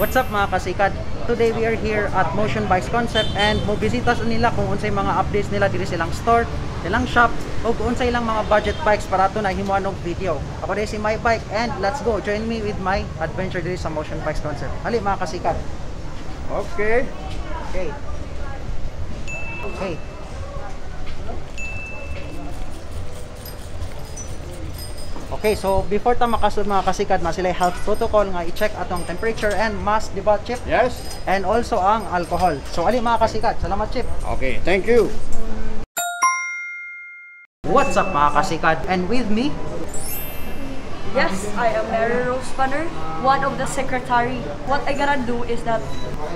What's up mga kasikat? Today we are here at Motion Bikes Concept and mo bisita sa nila kung unsay mga updates nila diri silang store, silang shop o kung unsay ilang mga budget bikes para to na himuan og video. Ako din si My Bike and let's go. Join me with my adventure diri sa Motion Bikes Concept. Hali mga kasikat. Okay. Okay. Okay. Okay, so before ta makasunod mga kasikat na sila health protocol nga i-check atong temperature and mask, di ba, Chip? Yes. And also ang alcohol. So ali mga kasikat, salamat Chip. Okay. Thank you. What's up mga kasikat? And with me, Yes, I am Mary Rose Panner, one of the secretary. What I gotta do is that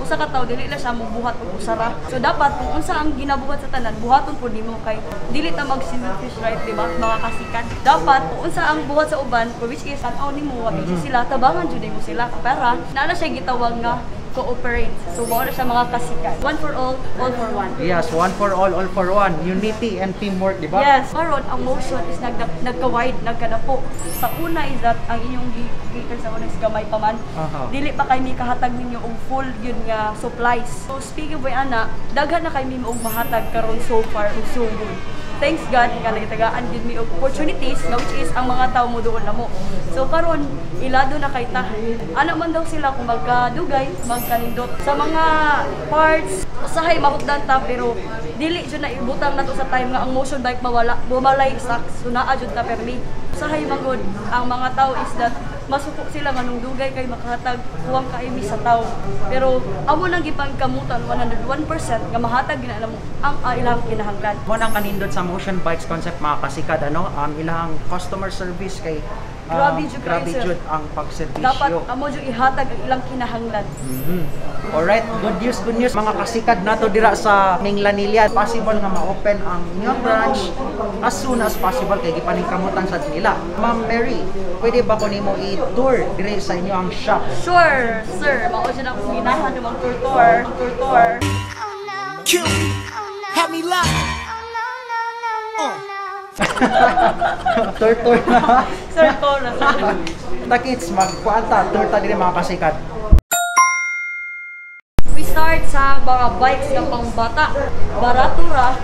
usa ka tawo dili na siya buhat og usara. So dapat kung unsa ang ginabuhat sa tanan, buhaton pud nimo kay dili ta mag selfish right, di ba? Mga kasikan. Dapat kung unsa ang buhat sa uban, which is tan-aw nimo wa sila tabangan jud nimo sila para naa na siya gitawag nga cooperate. So na siya mga kasikan. One for all, all for one. yes, one for all, all for one. Unity and teamwork, di ba? Yes. Karon ang motion is nag nagka-wide, nagkadapo. Sa una is that ang inyong cater sa una is gamay pa man. Aha. Dili pa kay mi kahatag ninyo og full yun nga supplies. So speaking of ana, daghan na kay mi og mahatag karon so far so good. Thanks God nga nagtagaan gid og opportunities nga which is ang mga tawo mo doon na mo. So karon ilado na kay ta. Ano man daw sila kung magkadugay, magkanindot sa mga parts usahay mahugdan ta pero dili jud na ibutang nato sa time nga ang motion bike mawala bumalay stocks so naa jud ta permi usahay magod ang mga tao is that masuko sila nga nung dugay kay makahatag kuwang kaimi sa tao pero amo nang gipang kamutan 101% nga mahatag gina mo ang ah, ilang kinahanglan. Mo nang kanindot sa Motion Bikes Concept mga kasikat, ano, um, ilang customer service kay um, Grabe jud grabe jud ang pagserbisyo. dapat amo jud ihatag ang ilang kinahanglan Mhm. Alright, good news, good news mga kasikad nato dira sa Minglanilla. Possible nga ma-open ang inyong branch as soon as possible kay gipaningkamutan sa nila. Ma'am Mary, pwede ba ko nimo i-tour dire sa inyo ang shop? sure sir mao jud ang ginahan ng mga tour tour tour tour Q, have me locked. tour tour na. sir tour na sir Takits magkuanta tour ta dire mga kasikat. We start sa mga bikes ng pangbata. Barato ra,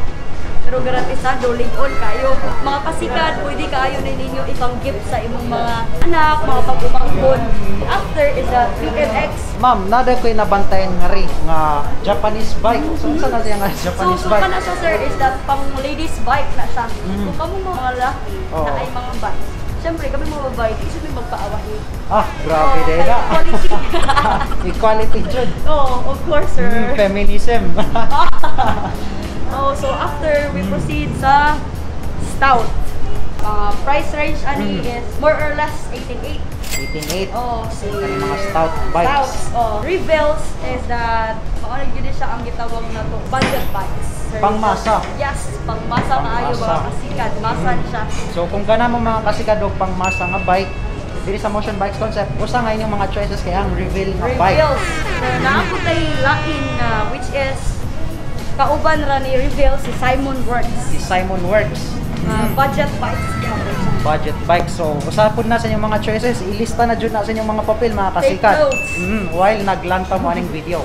pero garantisado, ligon kayo. Mga kasikat, pwede kayo na ninyo ipang gift sa imong mga anak, mga pag-umangkon. After is a BMX. Ma'am, nada ko'y nabantayan nga rin nga Japanese bike. So, saan na nga So, Japanese so bike? kana siya sir is that pang ladies bike na siya. So, kamo mga lalaki Oo. na ay mga bikes. Siyempre, kami mga babae, di siya may magpaawahi. Ah, grabe Oh, din kay na. Quality. Equality jud. oh, of course, sir. Mm, feminism. oh, so after we proceed sa stout. Uh, price range ani Mm. is more or less 18.8. 18.8. Oh, si mga stout bikes. Stouts. Oh, Revels is that mauna gyud siya ang gitawag na to budget bikes. Sir. Pangmasa. Yes, pangmasa kaayo Pangmasa. mga kasikat. Masa ni siya. So kung kana mo mga kasikadog pang masa nga bike, diri sa Motion Bikes Concept, usa nga inyong mga choices kay ang reveal nga bike. Revels. So, naako tay lain na which is kauban ra ni Revels si Simon Works. Si Simon Works. Uh, budget bikes. Budget bike. So, usapon na sa inyong mga choices. Ilista na jud na sa inyong mga papel mga kasikat. Take notes. Mm, while naglanta mo aning video.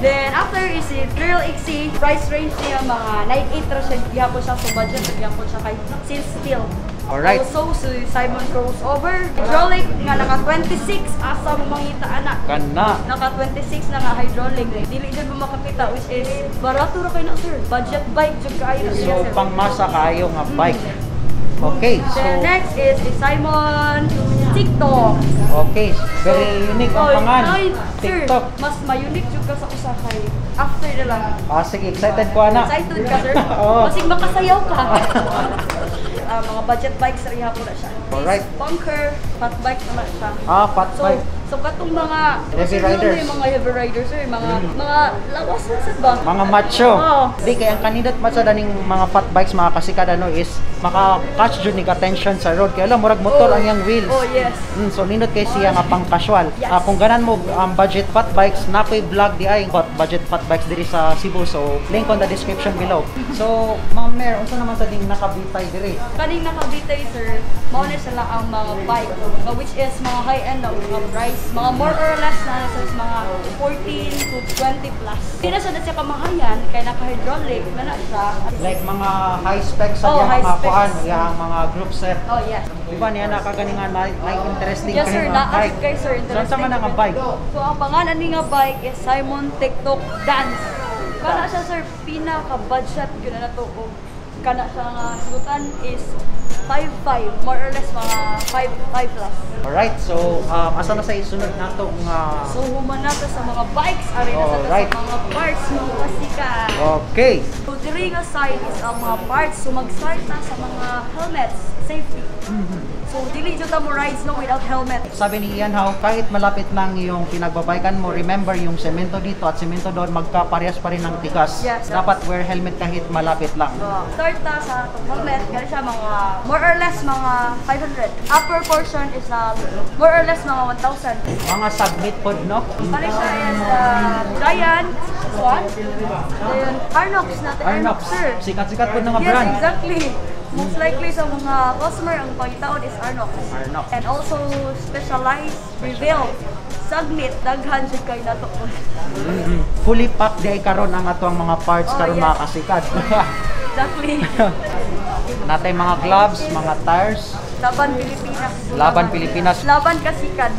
Then after is si Thrill XC, price range niya mga 9.8% gihapon siya sa budget gihapon siya kay Seal Steel. Alright. Also si Simon Crossover, hydraulic nga naka 26 asa mo mangita anak. Kana. Naka 26 na nga hydraulic. Dili din mo makakita which is barato ra kay na sir. Budget bike na siya So, sir. pang masa kayo nga bike. Okay. So, Then next is si Simon TikTok. okay. Very unique ang pangan. ay, sir, TikTok. mas ma-unique ka sa usa kay after na lang. Ah, sige, excited ko ana. Excited ka, sir? Oo. Masig makasayaw ka. Ah, mga budget bikes rin po na siya. Alright. Bunker, fat bike naman siya. Ah, fat So, bike. so katong mga Heavy riders. Yung mga heavy riders, sir, mga mga lawas na sa ba? Mga macho. Oo. Di kaya ang kandidat sa daning mga fat bikes mga kasikad ano is maka-catch jud ni attention sa road kaya alam murag motor Oh. ang yang wheels. Oh, yes. Mm, so nindot kay siya nga pang casual. Yes. Ah, kung ganan mo ang budget fat bikes, nakoy vlog di ay budget fat bikes diri sa Cebu. So link on the description below. So Ma'am Mer, unsa naman sa ding nakabitay diri? Kaning nakabitay, sir, mao na sila ang mga bike, uh, which is mga high-end na mga price. Mga more or less na nasa mga 14 to 20 plus. Na siya na kamahayan, kaya naka-hydraulic, na na siya. Like mga high specs sa Oh, mga kuan, yung mga group set. Oh, yes. Diba niya nakaganingan na like interesting Yes, sir. kayo Na nga bike. kay sir. Saan sa man nga bike? So, ang pangalan ni nga bike is Simon TikTok Dance. Kana siya, sir, pinaka-budget yun na to. Kana siya nga sutan is 5'5", more or less mga 5, 5 plus. Alright, so um, asa na sa isunod nato nga So, human na to sa mga bikes, ari na Alright. sa mga parts mo kasi ka. Okay. So, diri nga side is ang mga parts. So, mag-start na sa mga helmets, safety. So, dili jud ta mo rides no without helmet. Sabi ni Ian How, kahit malapit lang yung pinagbabaykan mo, remember yung semento dito at semento doon, magkaparehas pa rin ng tigas. Yes. Dapat wear helmet kahit malapit lang. So, start na sa helmet, kaya siya mga, more or less mga 500. Upper portion is uh, more or less mga 1,000. Mga submit pod, no? Pali siya is uh, Giant, Swan, then Arnox natin. Arnox. Sikat-sikat po ng mga Yes, brand. exactly. Most likely sa mga customer, ang pangitaon is Arnox. Arnox. And also, specialized, reveal, submit, daghan siya kayo na to. Mhm. Fully packed day karon ang atong mga parts Oh, karon yes. mga kasikat. Exactly. Natay mga gloves, mga tires, Laban Pilipinas. Laban Pilipinas. Laban Kasikan.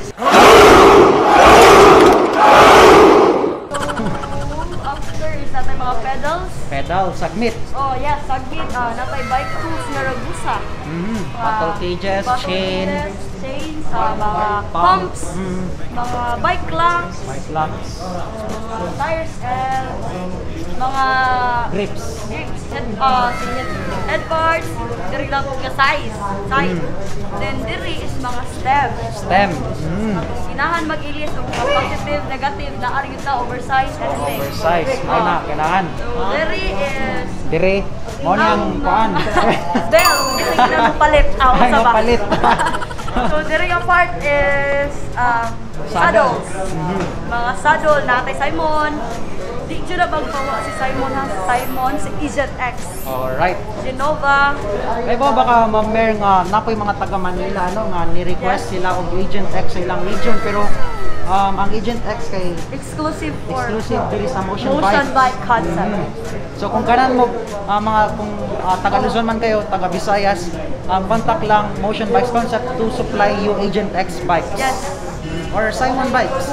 Pedal, submit. Oh, yeah, sagit. Uh, natay bike tools nga ragusa. Mhm. Ah, Battle cages, battle chain, cages, chains, ah, mga pumps, Mhm. mga bike locks, Bike locks, mga tires, and mga grips. grips, head, uh, head, head parts, diri lang nga size, size. Then diri is mga stem. Stem. Mhm. Inahan mag-ilis og mga positive, negative, na ari ta oversize anything. Oversize. Ay na, kailangan. So diri is Dire, mo niyang kuan. Bell, kasi na palit out Ay, sa ba. mapalit. so diri nga part is um, Saddles. saddles. Mga saddle natay Simon. Di jud na magpawa si Simon ha, Simon si Agent X. Alright. Genova. Ay ba baka mamer nga napoy mga taga Manila ano nga ni-request Yes. sila og Agent X sa ilang region pero um, ang Agent X kay Exclusive for exclusive diri sa motion, motion bike. bike concept. Mm. So kung kanan mo ah, mga kung ah, taga Luzon man kayo, taga Visayas, um, contact lang Motion Bikes Concept to supply you Agent X bikes. Yes. Or Simon Bikes.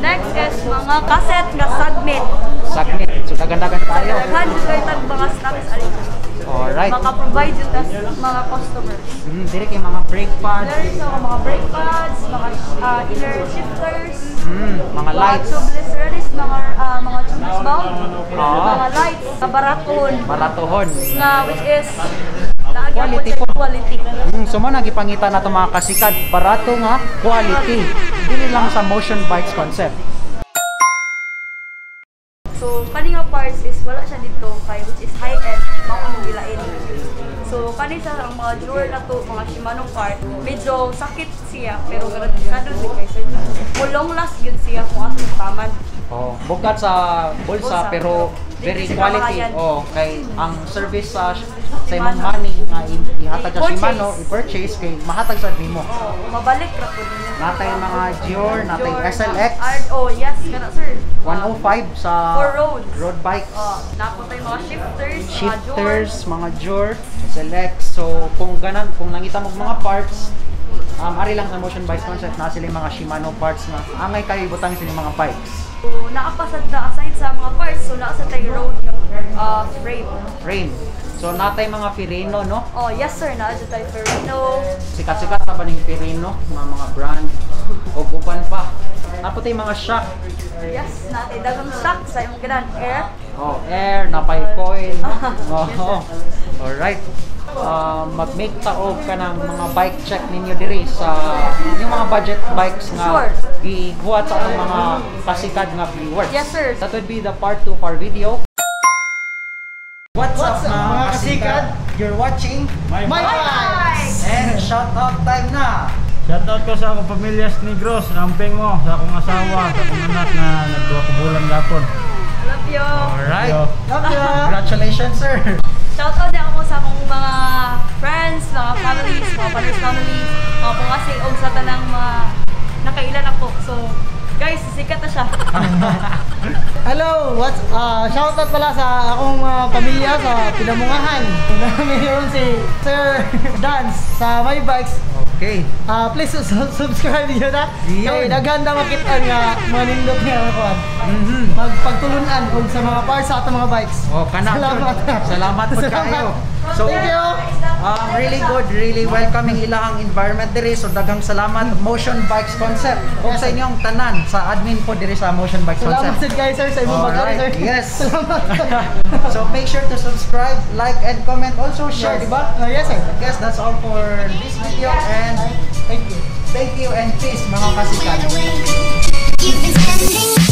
Next is mga cassette nga submit. Sagmit. So dagan-dagan tayo. Daghan jud kay tag mga stocks. Alright. Maka-provide jud tas mga customers. Mm, diri kay mga brake pads, There is uh, mga brake pads, mga uh, inner shifters, mm, mga lights, tubeless release, mga uh, mga tubeless bulb, Ah. mga lights, kabaraton, baratohon. nga which is Quality po quality. Mm, so mo nagipangita na mga kasikat, barato nga, quality. Dili lang sa motion bikes concept. So, kani nga parts is wala siya dito kay which is high-end, maong gilain. So, kani sa ang mga drawer na to, mga Shimano part, medyo sakit siya, pero garantisado din kay sir. Mulong last yun siya kung atong taman. Oh, bukat sa bulsa Bulsa. pero very quality. Oh, kay ang service sa sa imong money nga ihatag sa. Shimano, i-purchase kay mahatag sa nimo. Oh, mabalik ra po ninyo. Natay mga Dior, natay SLX Art, oh, yes, kana sir. 105 sa road. road bikes. Oh, mga shifters, shifters, mga Dior, SLX. So kung ganan, kung nangita mo mga parts, um, ari lang sa motion bikes concept na sila yung mga Shimano parts nga angay kayo ibutang sila yung mga bikes. So, nakapasad na aside sa mga parts, so nasa tayo road uh, frame. Frame. So natay mga Fireno, no? Oh, yes sir, na tayo Ferrino. Sikat-sikat na ba ng Fireno, mga mga brand o upan pa. Tapos yung mga shock, Yes, natin dagang shock sa yung ganan air. oh, air, napay coil. Oh, Yes, sir. Alright. Uh, mag-make taog ka ng mga bike check ninyo diri sa yung mga budget bikes nga Sure. gibuhat sa mga kasikad nga viewers. Yes, sir. That would be the part 2 of our video. What's, up, mga kasikad? You're watching My, Bye! and shout out time na. Shoutout ko sa akong pamilya Negros, ramping mo, sa akong asawa, sa akong anak na nagduwa ko bulan gapon. Love you. Alright. Yo. Congratulations, sir. Shout out ako sa akong mga friends, mga families, mga partners families, mga pangasi o sa tanang mga nakailan ako. So, guys, sikat na siya. Hello, what's uh, shoutout pala sa akong uh, pamilya sa Pinamungahan. Mayroon si Sir Dance sa My Bikes. Okay. Uh, please su- subscribe nyo na. Kay daghan na makita nga mga nindot nga ako. Mhm. Magpagtulunan og sa mga parts sa atong mga bikes. Oh, kana Salamat. Salamat po kayo. So, Thank you. Um, really good, really welcoming ilang environment diri. So daghang salamat Motion Bikes Concept. O sa inyong tanan sa admin po diri sa Motion Bikes Salamat Concept. sa guys sir sa imong bagal sir. Yes. Salamat. so make sure to subscribe, like, and comment. Also share, Yes. di ba? Uh, yes sir. I guess that's all for this video and Thank you. thank you and peace mga wind